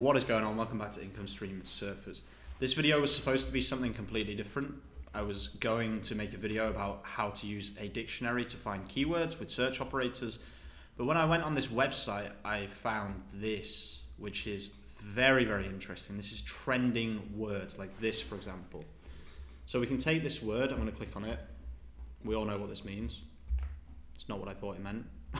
What is going on? Welcome back to Income Stream Surfers. This video was supposed to be something completely different. I was going to make a video about how to use a dictionary to find keywords with search operators, but when I went on this website, I found this, which is very, very interesting. This is trending words, like this, for example. So we can take this word, I'm going to click on it. We all know what this means. It's not what I thought it meant.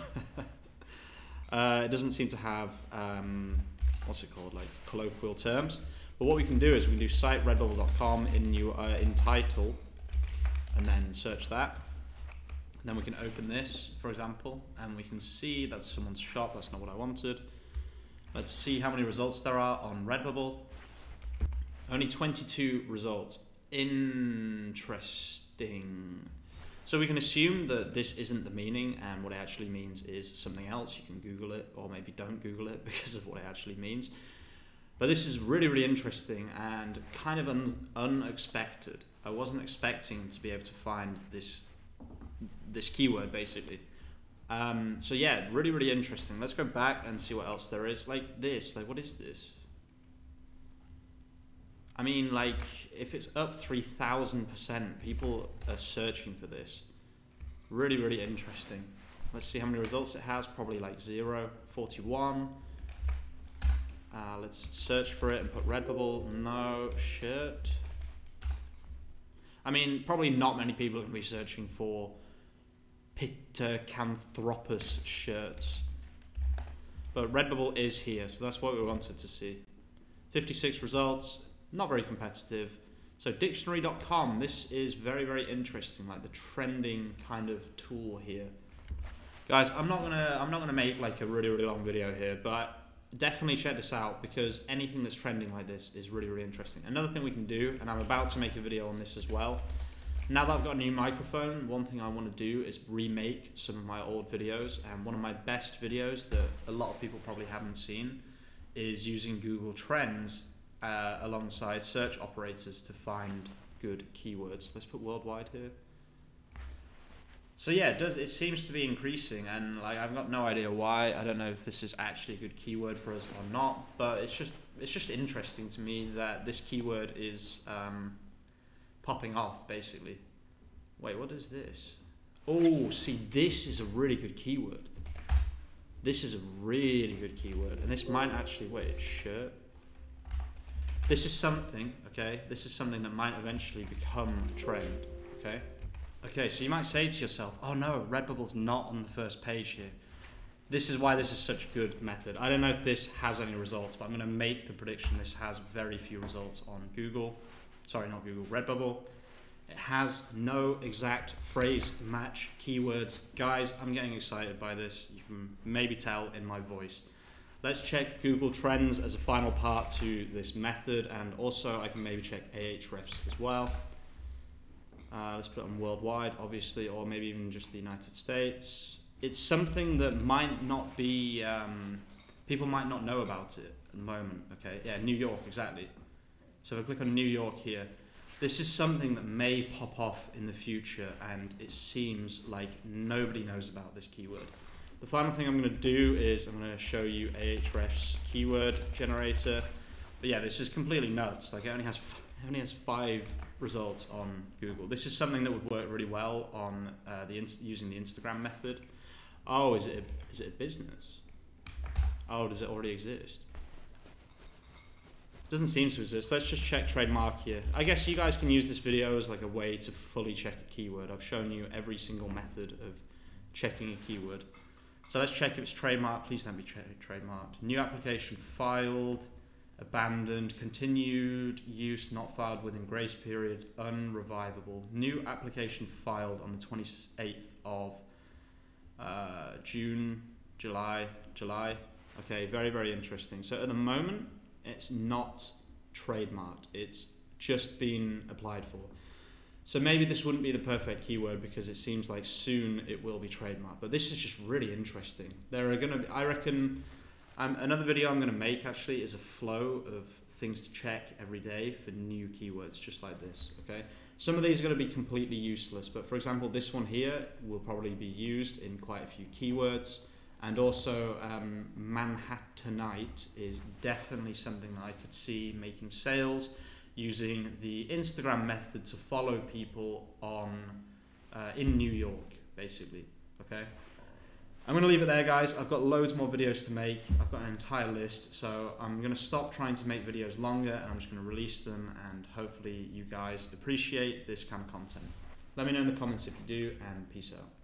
uh, it doesn't seem to have... Um, what's it called, like colloquial terms. But what we can do is we can do site redbubble.com in new uh, in title, and then search that. And then we can open this, for example, and we can see that's someone's shop. That's not what I wanted. Let's see how many results there are on Redbubble. Only 22 results. Interesting. So we can assume that this isn't the meaning and what it actually means is something else. You can Google it or maybe don't Google it because of what it actually means. But this is really, really interesting and kind of un unexpected. I wasn't expecting to be able to find this this keyword basically. Um, so yeah, really, really interesting. Let's go back and see what else there is. Like this, like what is this? I mean, like, if it's up 3,000%, people are searching for this. Really, really interesting. Let's see how many results it has. Probably like 0, 41. Uh, let's search for it and put Redbubble. No shirt. I mean, probably not many people are going to be searching for Pithecanthropus shirts. But Redbubble is here, so that's what we wanted to see. 56 results, not very competitive. So dictionary.com, this is very, very interesting, like the trending kind of tool here. Guys, I'm not gonna I'm not gonna make like a really, really long video here, but definitely check this out because anything that's trending like this is really, really interesting. Another thing we can do, and I'm about to make a video on this as well. Now that I've got a new microphone, one thing I want to do is remake some of my old videos. And one of my best videos that a lot of people probably haven't seen is using Google Trends uh, alongside search operators to find good keywords. Let's put worldwide here. So yeah, it does it seems to be increasing, and like I've got no idea why. I don't know if this is actually a good keyword for us or not, but it's just it's just interesting to me that this keyword is um, popping off basically. Wait, what is this? Oh, see, this is a really good keyword. This is a really good keyword, and this might actually wait shirt. This is something, okay? This is something that might eventually become a trend, okay? Okay, so you might say to yourself, oh no, Redbubble's not on the first page here. This is why this is such a good method. I don't know if this has any results, but I'm going to make the prediction this has very few results on Google. Sorry, not Google, Redbubble. It has no exact phrase match keywords. Guys, I'm getting excited by this. You can maybe tell in my voice. Let's check Google Trends as a final part to this method and also I can maybe check Ahrefs as well. Uh, let's put it on worldwide, obviously, or maybe even just the United States. It's something that might not be, um, people might not know about it at the moment, okay? Yeah, New York, exactly. So if I click on New York here, this is something that may pop off in the future and it seems like nobody knows about this keyword. The final thing I'm going to do is I'm going to show you Ahrefs keyword generator. But yeah, this is completely nuts. Like it only has it only has five results on Google. This is something that would work really well on uh, the using the Instagram method. Oh, is it a, is it a business? Oh, does it already exist? Doesn't seem to exist. Let's just check trademark here. I guess you guys can use this video as like a way to fully check a keyword. I've shown you every single method of checking a keyword. So let's check if it's trademarked. Please don't be tra trademarked. New application filed, abandoned, continued use not filed within grace period, unrevivable. New application filed on the 28th of uh, June, July, July. Okay, very, very interesting. So at the moment, it's not trademarked. It's just been applied for. So maybe this wouldn't be the perfect keyword because it seems like soon it will be trademarked. But this is just really interesting. There are going to be, I reckon, um, another video I'm going to make actually is a flow of things to check every day for new keywords, just like this, okay? Some of these are going to be completely useless, but for example, this one here will probably be used in quite a few keywords. And also, um, Manhattanite is definitely something that I could see making sales using the Instagram method to follow people on uh, in New York, basically. Okay. I'm going to leave it there, guys. I've got loads more videos to make. I've got an entire list, so I'm going to stop trying to make videos longer and I'm just going to release them and hopefully you guys appreciate this kind of content. Let me know in the comments if you do, and peace out.